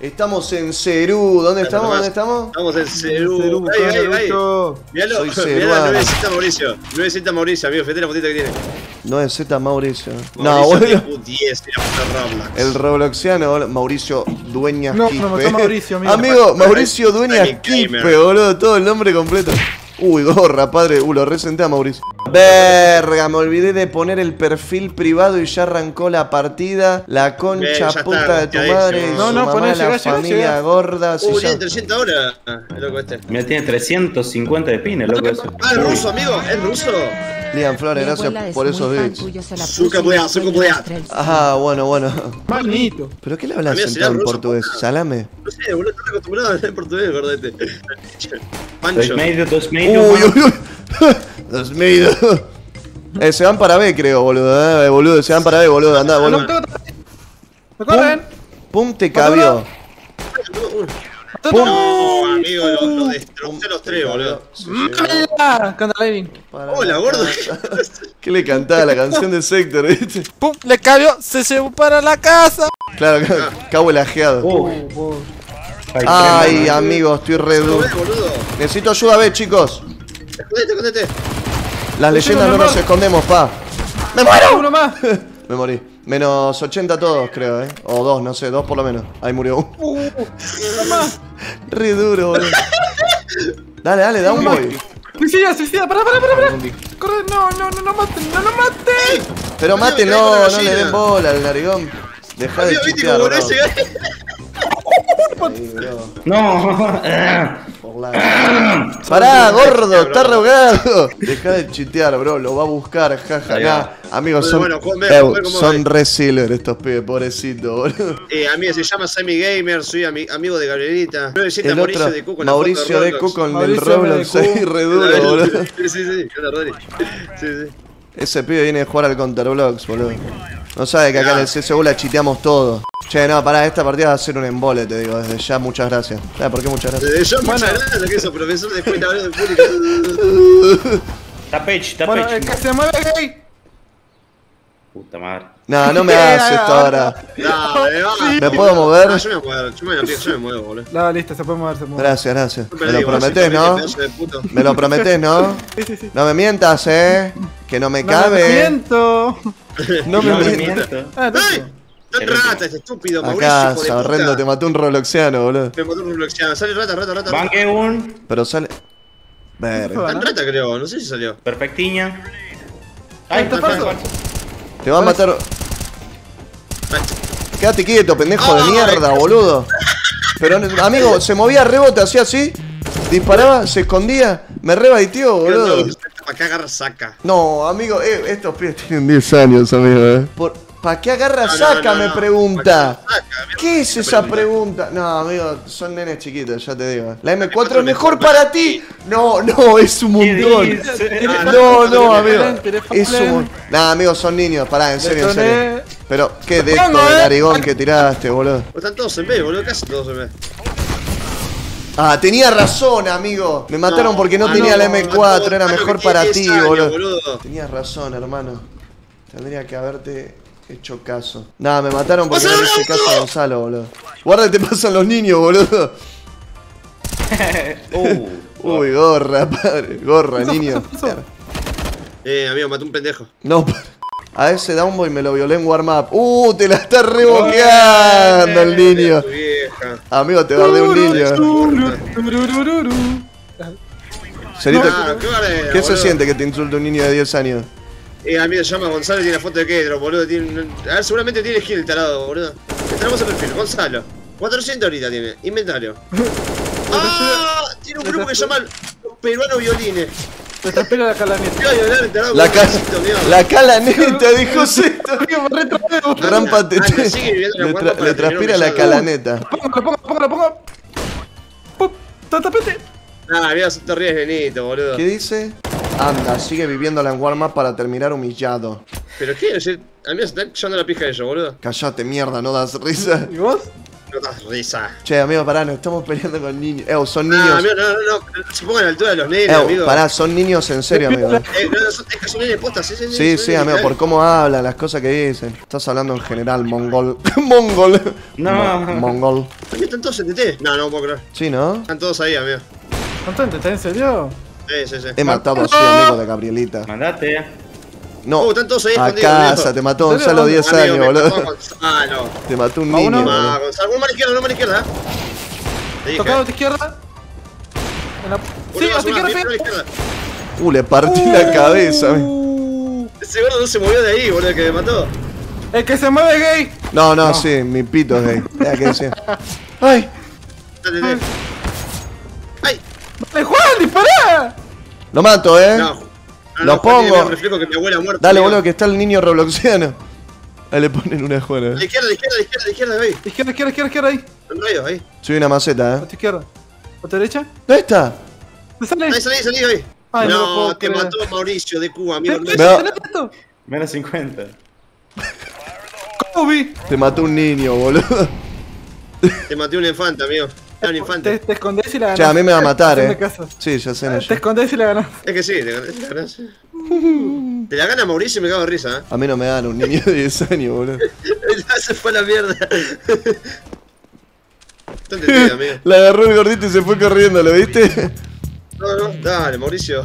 Estamos en Cerú. ¿Dónde estamos? ¿Dónde estamos? Estamos en Cerú. Cerú, Ahí, ahí, ahí. Miralo, Soy mirá la nuevecita Mauricio. Nuevecita Mauricio, amigo. Fíjate la fotita que tiene. 9Z Mauricio. No, Mauricio boludo. tipo 10 y la puta Roblox. El Robloxiano, boludo. Mauricio Dueñas No, Quispe. no, me llama Mauricio, amigo. Amigo, Mauricio Dueñas. Quispe, boludo. Todo el nombre completo. Uy, gorra, padre. Uh, lo resenté a Mauricio. Verga, me olvidé de poner el perfil privado y ya arrancó la partida. La concha Bien, puta está, de tu madre. No, su no, mamá, poné, la llegá, familia llegá. gorda. Uh, tiene 300 ahora. Ah, el loco este. Mira, tiene 350 de pines, loco eso. Ah, es ruso, amigo. Es ruso. Lian Flores, gracias por esos bits. le Boya. mostré el Ajá, bueno, bueno. Manito. ¿Pero qué le hablas en ruso, portugués? ¿Salame? No sé, boludo. Estás acostumbrado a hablar portugués, gordete. Pancho. meio, dois meio. Uy, uy, uy. Dios mío. Eh, se van para B, creo, boludo. Eh, boludo, se van para B, boludo. Andá, No, boludo. tengo- ¡Me corren! Pum, te cabió. No, amigo, lo, lo destrocé a los tres, boludo. ¡Mala! Canta Levin. Hola, gordo. ¿Qué le cantaba la canción de Sector, viste? ¡Pum! Le cayó, se llevó para la casa. Claro, ca- cabo el ajeado. Uh, faz Ay, tremendo. amigo, estoy re duro. Necesito ayuda B, chicos. Escondete, escondete. Las leyendas no nos escondemos, pa. ¡Me muero! Uno más. Me morí. Menos 80 todos, creo, eh. O dos, no sé, dos por lo menos. Ahí murió uno. Uh, uno más. Re duro, boludo. Dale, dale, da un boy. Suicida, suicida. Pará, pará, pará. pará. Corre, no, no, no, no maten, no, no maten. Pero mate, no, no le den bola al narigón. Deja de Sí, bro, No. Pará, gordo, está rogado. Deja de chitear, bro, lo va a buscar, jaja. Ahí Nah, va. amigos, Bueno, son, bueno, come, come como son re silver estos pibes, pobrecitos, boludo. Eh, amigo, se llama Sammy Gamer, soy ami- amigo de Gabrielita. 97 El Mauricio otro, de Cuco en la Mauricio de. Cuco en el Roblox, ahí re duro, boludo. Sí, sí, sí. Sí, sí. Ese pibe viene a jugar al Counterblox, boludo. No sabe que acá en el CSGO la chiteamos todo. Che, no, pará, esta partida va a ser un embole, te digo, desde ya, muchas gracias. ¿Sabes por qué muchas gracias? Desde ya, muchas gracias que eso, profesor de escuela hablando de público. Tapete, Bueno, el tapete. que se mueve gay. Puta madre. No, no me hagas esto ahora. Dale, va. ¿Me puedo mover? Ah, yo me muevo, yo me, yo me muevo, boludo. La listo, se puede mover, se mover. Gracias, gracias. Yo Me lo boludo, prometés, ¿no? Me lo prometés, ¿no? Sí, sí, sí. No me mientas, eh. Que no me No me cabe. miento. No No me me mientas. miento. Ah, ¡Ay! no. ¡Tan El último. rata este estúpido, Mauricio, Acá, horrendo, puta! te mató un Robloxiano, boludo. Me mató un Robloxiano. Sale rata, rata, rata. rata. Banque un. Pero sale. Verga. Tan rata creo, no sé si salió. Perfectiña. Ay, ¿Está falso. Te va a matar. Quédate quieto, pendejo de mierda, boludo. Pero, amigo, se movía rebote, hacía así. Disparaba, se escondía. Me rebaiteó, boludo. Para que agarra saca. No, amigo, eh, estos pibes tienen 10 años, amigo, eh. ¿Para qué agarra No, saca? no, me no. pregunta. ¿Pa' qué saca? Mira, ¿Qué es esa pregunta. pregunta? No, amigo, son nenes chiquitos, ya te digo. La M4 es mejor para ti. No, no, es un ¿Qué montón. No, no, amigo. Es un Nah, amigos, son niños, pará, en serio, en serio. Pero, ¿qué de esto de eh. narigón que tiraste, boludo? Están todos en B, boludo, casi todos en B. Ah, tenía razón, amigo. Me mataron porque no ah, tenía la no, M4, era mejor para ti, 10 años, boludo. boludo. Tenías razón, hermano. Tendría que haberte hecho caso. Nah, me mataron porque no ¡Pasa le el hice caso a Gonzalo, boludo. Guarda, te pasan los niños, boludo. Uh. Uy, gorra, padre. Gorra, niño. Eh, amigo, mató un pendejo. No, a ese downboy me lo violé en warm-up. Uh, te la está reboqueando el niño. Amigo, te guardé un niño. Ah, qué ¿qué se siente que te insulte un niño de 10 años? Eh, amigo, se llama Gonzalo y tiene la foto de Kedro, boludo. Tiene... A ver, seguramente tiene skill el tarado, boludo. Entramos a perfil, Gonzalo. 400 ahorita tiene, inventario. ¡Ah! Tiene un grupo que se llama Los Peruanos Violines. Me transpira la tarado La, ca la cala neta, dijo me. Rampate. Ah, le transpira la calaneta. Póngalo, póngalo, póngalo, póngalo. Pum, tapete. Ah, mira, te ríes, nenito, boludo. ¿Qué dice? Anda, sigue viviendo la warm-up para terminar humillado. ¿Pero qué? O sea, A mí me está echando la pija de ellos, boludo. Callate, mierda, no das risa. ¿Y vos? No das risa. Che, amigo, pará, nos estamos peleando con niños. Eh, son Ah, niños. amigo, no, no, no, no se pongan a la altura de los nenes, amigo. pará, son niños en serio, amigo. Eh, no, no, son- es que son nenes postas, sí, sí, Sí, sí, nenes, amigo, por cómo hablan, las cosas que dicen. Estás hablando en general, mongol. mongol. No. Mo- Mongol. ¿Están todos en TT? No, no puedo creer. Sí, ¿no? Están todos ahí, amigo. ¿Contento? ¿Estás en serio? Sí, sí, sí. He matado así, amigo de Gabrielita. Mandate. No, Oh, están todos ahí a casa, te mató. Gonzalo 10 Amigo, años, boludo. mató Gonzalo. Te mató un A niño, uno. boludo. Ah, Gonzalo, una mano izquierda, una mano izquierda. Dije. Tocado a tu izquierda. La... Sí, a tu izquierda. Uh, le partí la cabeza. Uh, Ese gordo no se movió de ahí, boludo, que me mató. El que se mueve gay. No, no, sí, mi pito es gay. Mira qué decía. Ay, Dale, dale. Ay, ¡Dale, Juan, dispará! lo mato, eh. no. No, Lo no, pongo. reflejo que mi abuela. Dale, boludo, que está el niño robloxiano. Ahí le ponen una A juega. la izquierda, a la izquierda, a la izquierda, a la izquierda, ahí. Izquierda, izquierda, izquierda, izquierda, ahí. Ahí. Soy una maceta, A eh. tu izquierda. A tu derecha. ¿Dónde está? ¿Te sale? Ahí, salí, salí, ahí. Ay, no no, puedo te creer. mató Mauricio de Cuba, amigo. ¿Tenés No. tenés esto? Menos 50. ¿Cómo vi? Te mató un niño, boludo. Te maté un infante, amigo. Te, te escondés y la ganás. Che, a mí me va a matar, eh. caso. Sí, ya sé, no, Te escondés y la ganás. Es que sí, te ganas. Te, ganas. te la gana Mauricio y me cago de risa, ¿eh? A mí no me dan un niño de 10 años, boludo. Ya se fue a la mierda. Amigo. La agarró el gordito y se fue corriendo, ¿lo viste? No, no, dale, Mauricio.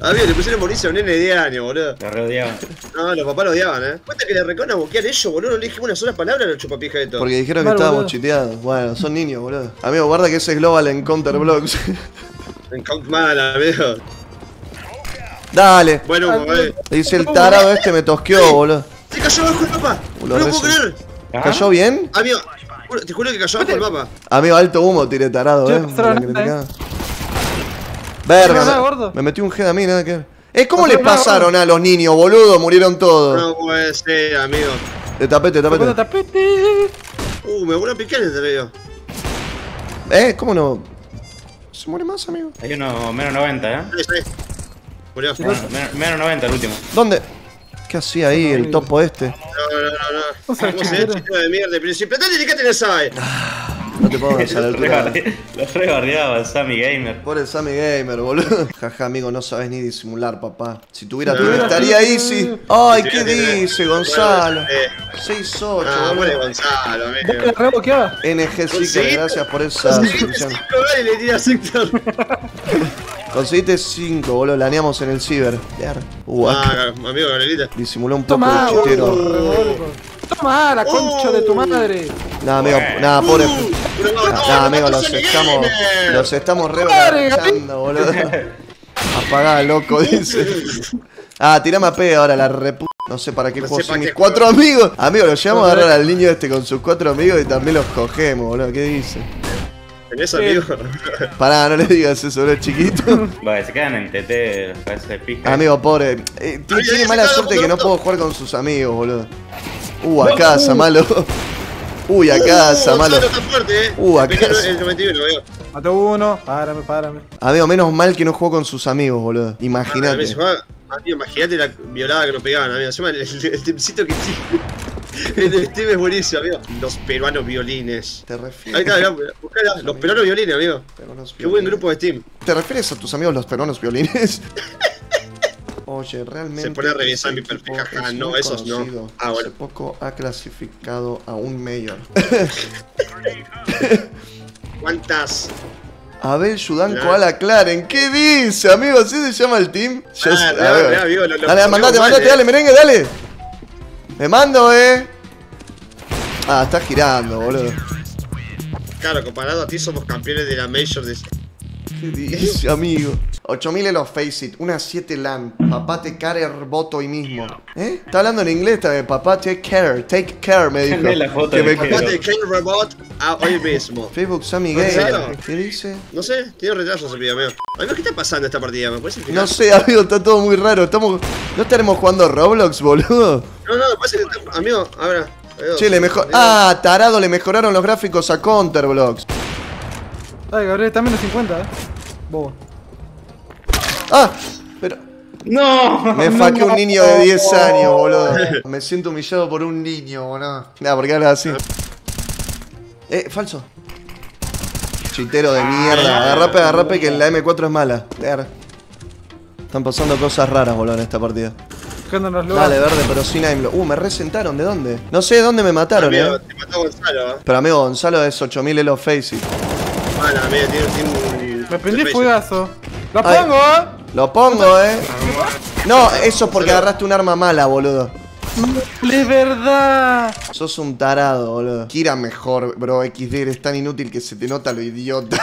Amigo, le pusieron Mauricio a un nene de 10 años, boludo. Lo rodeaban. No, los papás lo odiaban, eh. Cuenta que le recona boquear ellos, boludo. No le dijimos una sola palabra a los chupapijas de todo. Porque dijeron que estábamos boludo. chiteados. Bueno, son niños, boludo. Amigo, guarda que ese es Global Encounter Blocks. En Count mal, amigo. Dale. Bueno, Ah, boludo. Dice el tarado este me tosqueó, boludo. Se cayó abajo el mapa. Uh, No lo puedo creer. ¿Ah? ¿Cayó bien? Amigo, te juro que cayó abajo el mapa. Amigo, alto humo, tire tarado, eh. pasaron La que le nada, tocaba. Verga. Me- gordo. Me metí un head a mí, nada que ver. Eh, ¿cómo le Pasaron a los niños, boludo? Murieron todos. No puede ser, amigo. Te tapé, te Tocó tapé. tapete. Uh, me voló a picar el te Eh, ¿cómo no? Se muere más, amigo. Hay uno menos 90, ¿eh? Ahí está. Murió. No, Menos, menos- menos 90 el último. ¿Dónde? ¿Qué hacía ahí el topo este? no, no, no. No ¿Cómo se de mierda? Pero si plantate, ¿de qué tenés ahí? No te pongas a la Los altura. rebarde- Los rebardeaba el Sammy Gamer. Pobre Sammy Gamer, boludo. Jaja, amigo, no sabes ni disimular, papá. Si tuviera tu No. estaría easy. Ay, Si ¿qué dice Gonzalo? Eh, 6-8, Ah, boludo. Gonzalo, ¿Vos la amigo. NG Seeker, gracias por esa suscripción. y le sector. Conseguiste 5, boludo. Laneamos en el ciber. Uh. Ah, amigo, Gabrielita. Disimuló un poco chutero. gordo. Toma, la concha de tu madre. Nada, amigo, nada, pobre. Nada, amigo, los estamos. Los estamos boludo. Apagá, loco, dice. Ah, tirame a P ahora, la repu. No sé para qué No juego sé son para mis cuatro amigos. Amigo, lo llevamos a agarrar al niño este con sus cuatro amigos y también los cogemos, boludo. ¿Qué dice? ¿Tenés amigo? Pará, no le digas eso, boludo, chiquito. Vale, se quedan en TT los cabezas de pija. Amigo, pobre. Eh, tiene mala suerte que no puedo jugar con sus amigos, boludo. Uh, a casa, malo. Uy, a casa, Uh, malo. Está eh. Uh, 91, veo. Mató uno. Párame, párame. Amigo, menos mal que no jugó con sus amigos, boludo. Imagínate. imagínate la violada que nos pegaban, amigo. Encima el, el, que tiene. El Steam es buenísimo, amigo. Los peruanos violines. ¿Te Ahí refieres? está, mirá, buscala. Los peruanos violines, amigo. Peruanos Qué buen violines. grupo de Steam. ¿Te refieres a tus amigos los peruanos violines? Oye, realmente. Se pone a revisar mi perfil, es no, esos no. Ah, bueno. Hace poco ha clasificado a un mayor. ¿Cuántas? Abel Yudanco a la Claren. ¿Qué dice, amigo? ¿Así se llama el team? Yo Ah, sé- amigo, lo- lo- dale, mandate, mal, mandate, eh. dale, merengue, dale. Me mando, eh. Ah, está girando, boludo. Claro, comparado a ti somos campeones de la Major de... ¿Qué dice, amigo? 8000 en los Face It, una 7 LAN. Papá te care voto hoy mismo. ¿Eh? Está hablando en inglés también. Papá take care, take care, me dijo. Dame la foto Que me-. Papá de Kane Robot a hoy mismo. Facebook Sammy ¿En Gay. ¿Qué dice? No sé, tiene retraso ese video, amigo. ¿qué está pasando esta partida? ¿Me puedes explicar? No sé, amigo, está todo muy raro. Estamos. ¿No estaremos jugando Roblox, boludo? No, no, me parece que... está- Amigo, ahora... Che, le mejor. Ah, tarado, le mejoraron los gráficos a Counterblocks. Ay, Gabriel, está menos 50, eh. Bobo. Ah, pero. ¡No! Me faqué un niño de 10 años, boludo. Me siento humillado por un niño, boludo. Nada, porque habla así. Eh, falso. Chitero de mierda. Agarrape, agarrape que la M4 es mala. Están pasando cosas raras, boludo, en esta partida. Dale, verde, pero sin aimlo. Uh, me resentaron. ¿De dónde? No sé de dónde me mataron, Amigo, eh. te mató Gonzalo, ¿eh? Pero amigo, Gonzalo es 8000 Elo Facey. Mala, amigo, tiene, tiene un. Me prendí. ¡Lo Ay. pongo, eh! Lo pongo, eh. No, eso es porque agarraste un arma mala, boludo. Es verdad. Sos un tarado, boludo. Kira mejor, bro. XD, eres tan inútil que se te nota lo idiota.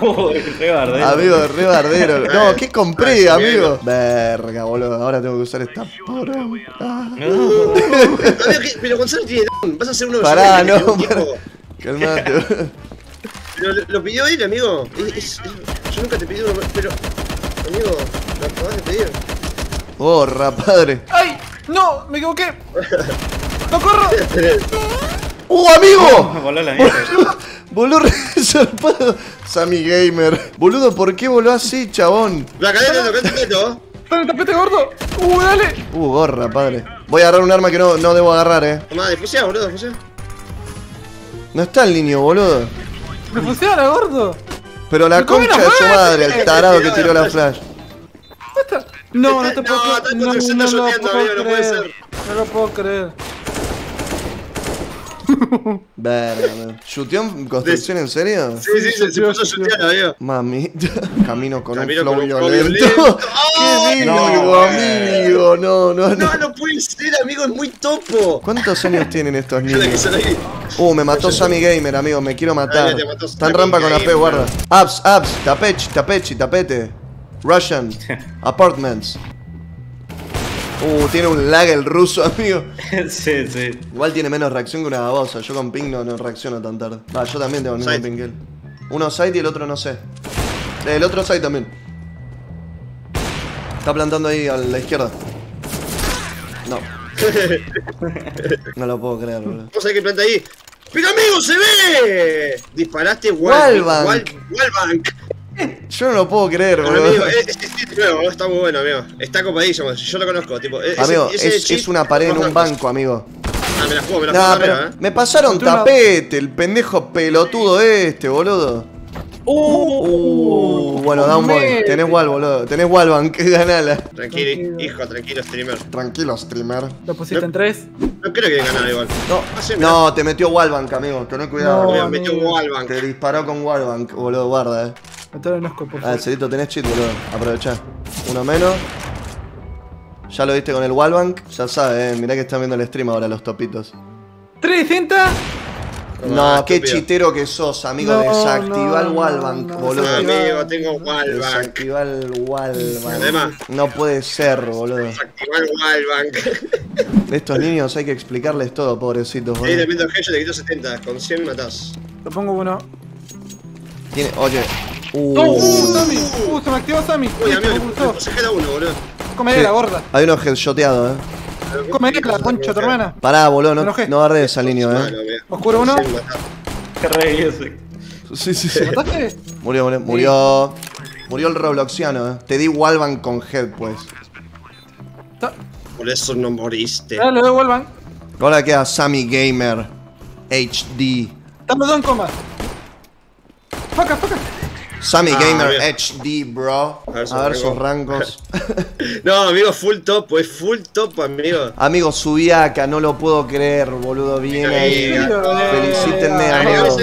Uy, re bardero. amigo, re bardero. No, ¿qué compré, amigo? Verga, boludo. Ahora tengo que usar esta porra. Ah. Pero Gonzalo tiene. Vas a hacer uno de Pará, los no, pará. Calmate. lo, lo pidió él, amigo. Es- es- yo nunca te pedí uno, pero. Amigo, lo acabas de pedir. Porra, padre. ¡Ay! ¡No! ¡Me equivoqué! ¡No corro! ¡Uh, amigo! Voló la mierda. Zarpado. Sammy Gamer. Boludo, ¿por qué voló así, chabón? La cadena, acá te meto. ¡Dale el tapete gordo! ¡Uh, dale! Uh, gorra, padre. Voy a agarrar un arma que no, no debo agarrar, eh. Tomá, difusea, boludo, difusea. No está el niño, boludo. ¡Me funciona, gordo! Pero la concha de su madre, el tarado que tiró la flash. No, no te puedo No, creer. No, no shoteando, puedo amigo, no puede creer. ser. No lo puedo creer. Verga. ¿Shuteó en construcción en serio? Sí, sí, se, se puso a amigo. Mami, camino con Camino un flow con violento. violento. ¡Qué vivo, No, amigo! No, no, no. No, no puede ser, amigo, es muy topo. ¿Cuántos años tienen estos niños? Uh, me mató Sammy Gamer, amigo, me quiero matar. Ay, te mató Está en Sammy rampa con AP, guarda. Abs, abs, tapechi, tapechi, tapete. Russian. Apartments. Uh, tiene un lag el ruso, amigo. sí, sí. Igual tiene menos reacción que una babosa. Yo con ping no, no reacciono tan tarde. Ah, yo también tengo el mismo ping que él. Uno side y el otro no sé. El otro side también. Está plantando ahí a la izquierda. No. No lo puedo creer, boludo. Vamos a ver qué planta ahí. ¡Pero amigo, se ve! Disparaste Wallbang. Wall- Wallbang. Yo no lo puedo creer, No, boludo. amigo, es, es, es nuevo, está muy bueno, amigo. Está copadísimo, yo lo conozco, tipo. ese- Amigo, es, una pared en un banco, amigo. Ah, me la juego, me la Nah, juego pero arriba, eh. me pasaron no- tapete, el pendejo pelotudo este, boludo. Uh, bueno, da un boy. Tenés wall, boludo. Tenés wallbank, ganala. Tranquilo, hijo, tranquilo, streamer. Tranquilo, streamer. Lo pusiste en tres. No creo que ganar igual. No, no, te metió wallbank, amigo. Tené cuidado. No, Me metió wallbang. Te disparó con wallbank, boludo, guarda, eh. Trae un asco, por Ah, favor. Celito, tenés cheat, boludo. Aprovechá. Uno menos. Ya lo viste con el wallbank. Ya sabes, eh. Mirá que están viendo el stream ahora los topitos. ¿Tres distintas? Toma, No, qué estúpido. chitero que sos, amigo. No, Desactiva el no, wallbank, no, boludo. No, amigo, tengo wallbang. Desactiva el wallbank. Además. No puede ser, boludo. Activar el wallbang. Estos niños hay que explicarles todo, pobrecitos, Ahí te boludo. meto el te quito 70. Con 100 matás. Lo pongo uno. Tiene, oye. ¡Uh! ¡Uh, Sammy! ¡Uh, se me activó Sammy! Uy, amigo, me le gustó. a uno, boludo. Come la gorda. hay unos headshoteados, eh. Come la concha, tu hermana. Pará, boludo, no, no agarres al niño, Malo, eh. Oscuro uno. Con 100 matás. Qué rey ese. Sí, sí, sí. ¿Mataste? Murió, murió, murió. Murió el Robloxiano, eh. Te di wallbank con head, pues. Por eso no moriste. Dale, lo devuelvan. Ahora queda Sammy Gamer HD. Están los dos en coma. Faca, faca. Sammy Ah, Gamer. HD, bro. A ver sus A ver sus rangos. No, amigo, full top, pues full top, amigo. amigo, subí acá, no lo puedo creer, boludo. Bien ahí. Felicítenme, amigo.